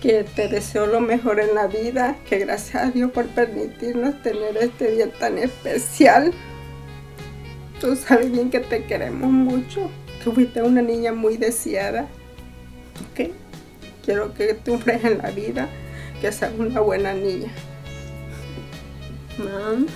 que te deseo lo mejor en la vida, que gracias a Dios por permitirnos tener este día tan especial. Tú sabes bien que te queremos mucho, que fuiste una niña muy deseada. ¿Ok? Quiero que te en la vida, que seas una buena niña. Mam.